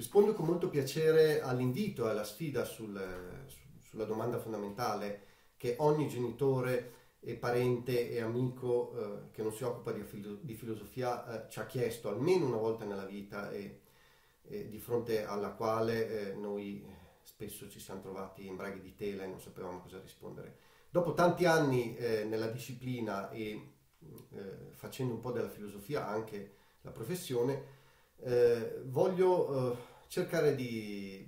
Rispondo con molto piacere all'invito e alla sfida sul, sulla domanda fondamentale che ogni genitore e parente e amico eh, che non si occupa di, di filosofia eh, ci ha chiesto almeno una volta nella vita e, e di fronte alla quale eh, noi spesso ci siamo trovati in braghi di tela e non sapevamo cosa rispondere. Dopo tanti anni eh, nella disciplina e eh, facendo un po' della filosofia anche la professione, eh, voglio cercare di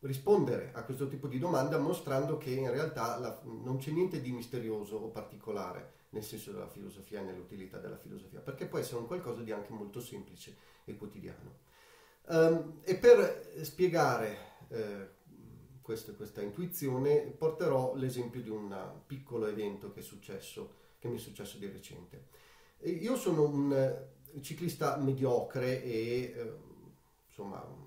rispondere a questo tipo di domanda mostrando che in realtà la, non c'è niente di misterioso o particolare nel senso della filosofia e nell'utilità della filosofia, perché può essere un qualcosa di anche molto semplice e quotidiano. Um, e per spiegare eh, questa, questa, intuizione porterò l'esempio di un piccolo evento che, successo, che mi è successo di recente. Io sono un ciclista mediocre e eh, insomma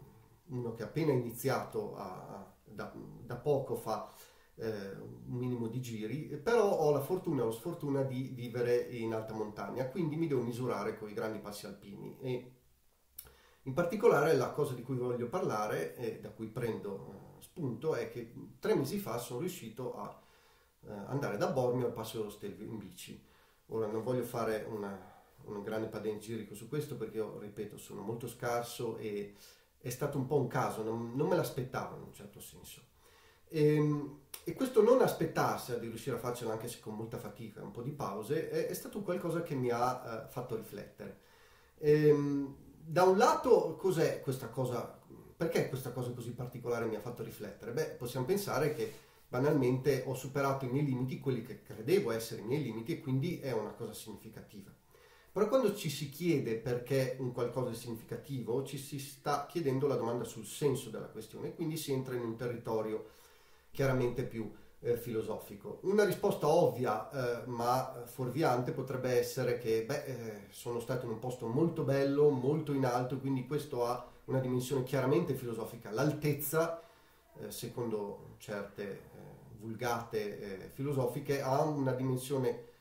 uno che ha appena iniziato a, da, da, poco fa eh, un minimo di giri, però ho la fortuna la sfortuna di vivere in alta montagna, quindi mi devo misurare con i grandi passi alpini e in particolare la cosa di cui voglio parlare e da cui prendo eh, spunto è che tre mesi fa sono riuscito a eh, andare da Bormio al Passo dello Stelvio in bici. Ora non voglio fare una, un grande panegirico su questo perché io, ripeto, sono molto scarso e è stato un po' un caso, non, non me l'aspettavo in un certo senso. E, ehm, e, questo non aspettarsi di riuscire a farcelo anche se con molta fatica, un po' di pause, è, è stato qualcosa che mi ha uh, fatto riflettere. E, ehm, da un lato, cos'è questa cosa? Perché questa cosa così particolare mi ha fatto riflettere? Beh, possiamo pensare che banalmente ho superato i miei limiti, quelli che credevo essere i miei limiti, e quindi è una cosa significativa. Però quando ci si chiede perché un qualcosa è significativo, ci si sta chiedendo la domanda sul senso della questione, quindi si entra in un territorio chiaramente più eh, filosofico. Una risposta ovvia eh, ma fuorviante potrebbe essere che beh, eh, sono stato in un posto molto bello, molto in alto, quindi questo ha una dimensione chiaramente filosofica. L'altezza, eh, secondo certe eh, vulgate eh, filosofiche, ha una dimensione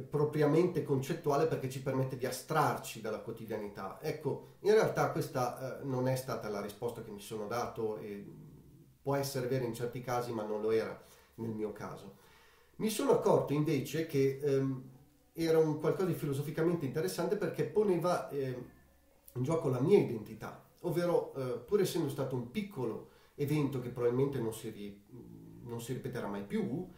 propriamente concettuale perché ci permette di astrarci dalla quotidianità. Ecco, in realtà questa eh, non è stata la risposta che mi sono dato e può essere vera in certi casi, ma non lo era nel mio caso. Mi sono accorto invece che ehm, era un qualcosa di filosoficamente interessante perché poneva eh, in gioco la mia identità, ovvero eh, pur essendo stato un piccolo evento che probabilmente non si, non si ripeterà mai più,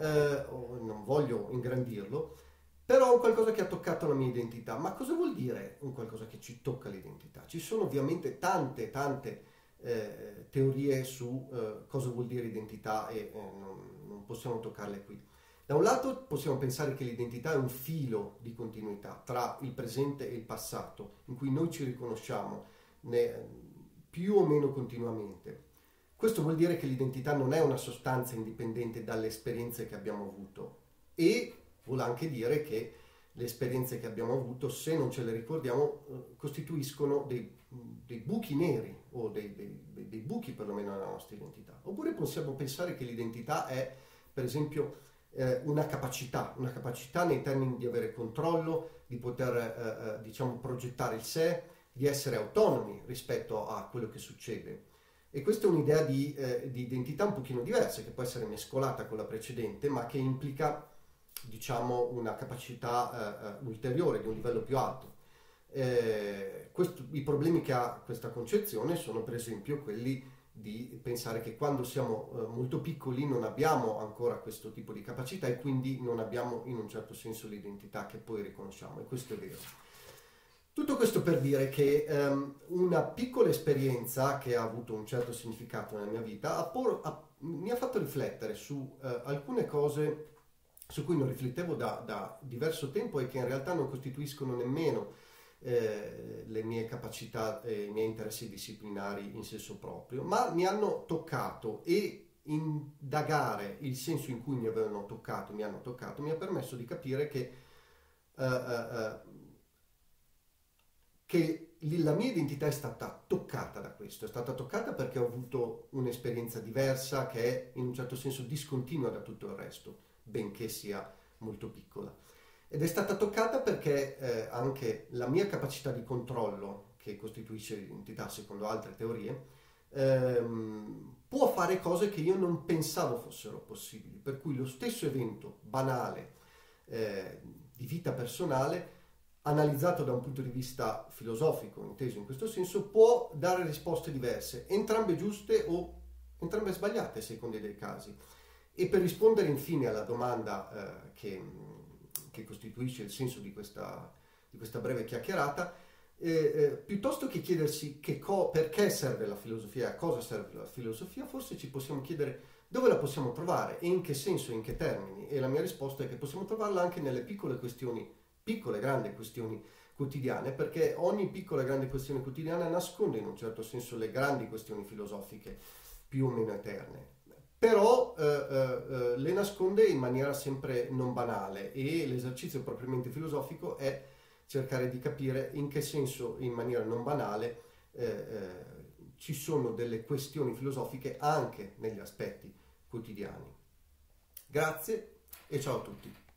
eh, non voglio ingrandirlo, però è un qualcosa che ha toccato la mia identità. Ma cosa vuol dire un qualcosa che ci tocca l'identità? Ci sono ovviamente tante, tante eh, teorie su eh, cosa vuol dire identità e eh, non, non, possiamo toccarle qui. Da un lato possiamo pensare che l'identità è un filo di continuità tra il presente e il passato, in cui noi ci riconosciamo più o meno continuamente. Questo vuol dire che l'identità non è una sostanza indipendente dalle esperienze che abbiamo avuto e vuol anche dire che le esperienze che abbiamo avuto, se non ce le ricordiamo, eh, costituiscono dei, dei buchi neri o dei, dei, dei, buchi perlomeno nella nostra identità. Oppure possiamo pensare che l'identità è, per esempio, eh, una capacità, una capacità nei termini di avere controllo, di poter, eh, eh diciamo, progettare il sé, di essere autonomi rispetto a quello che succede. E questa è un'idea di, eh, di, identità un pochino diversa, che può essere mescolata con la precedente, ma che implica, diciamo, una capacità eh, eh ulteriore, di un livello più alto. Eh, questo, I problemi che ha questa concezione sono, per esempio, quelli di pensare che quando siamo eh, molto piccoli non abbiamo ancora questo tipo di capacità e quindi non abbiamo in un certo senso l'identità che poi riconosciamo, e questo è vero. Tutto questo per dire che um, una piccola esperienza che ha avuto un certo significato nella mia vita ha por- ha, mi ha fatto riflettere su uh, alcune cose su cui non riflettevo da, da, diverso tempo e che in realtà non costituiscono nemmeno eh, le mie capacità e i miei interessi disciplinari in senso proprio, ma mi hanno toccato e indagare il senso in cui mi avevano toccato, mi hanno toccato, mi ha permesso di capire che uh, uh, che la mia identità è stata toccata da questo, è stata toccata perché ho avuto un'esperienza diversa che è in un certo senso discontinua da tutto il resto, benché sia molto piccola. ed è stata toccata perché eh, anche la mia capacità di controllo, che costituisce l'identità secondo altre teorie, ehm, può fare cose che io non pensavo fossero possibili, per cui lo stesso evento banale eh, di vita personale, analizzato da un punto di vista filosofico, inteso in questo senso, può dare risposte diverse, entrambe giuste o entrambe sbagliate a seconda dei casi. E per rispondere infine alla domanda eh, che, che, costituisce il senso di questa, di questa breve chiacchierata, eh, eh, piuttosto che chiedersi che co- perché serve la filosofia, a cosa serve la filosofia, forse ci possiamo chiedere dove la possiamo trovare e in che senso, in che termini. E la mia risposta è che possiamo trovarla anche nelle piccole questioni, piccole, grandi questioni quotidiane, perché ogni piccola e grande questione quotidiana nasconde in un certo senso le grandi questioni filosofiche più o meno eterne però eh, eh, eh, le nasconde in maniera sempre non banale e l'esercizio propriamente filosofico è cercare di capire in che senso in maniera non banale eh, eh, ci sono delle questioni filosofiche anche negli aspetti quotidiani. Grazie e ciao a tutti.